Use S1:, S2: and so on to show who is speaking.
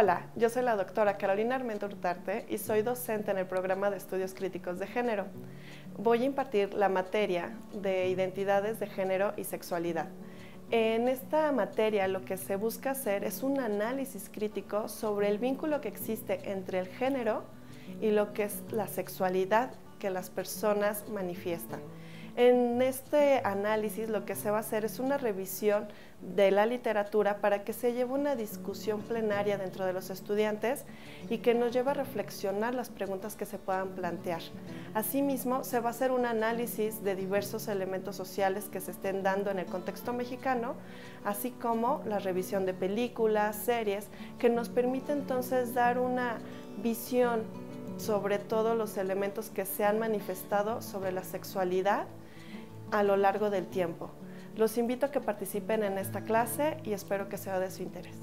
S1: Hola, yo soy la doctora Carolina Armento Urtarte y soy docente en el programa de estudios críticos de género. Voy a impartir la materia de identidades de género y sexualidad. En esta materia lo que se busca hacer es un análisis crítico sobre el vínculo que existe entre el género y lo que es la sexualidad que las personas manifiestan. En este análisis lo que se va a hacer es una revisión de la literatura para que se lleve una discusión plenaria dentro de los estudiantes y que nos lleve a reflexionar las preguntas que se puedan plantear. Asimismo, se va a hacer un análisis de diversos elementos sociales que se estén dando en el contexto mexicano, así como la revisión de películas, series, que nos permite entonces dar una visión sobre todos los elementos que se han manifestado sobre la sexualidad a lo largo del tiempo. Los invito a que participen en esta clase y espero que sea de su interés.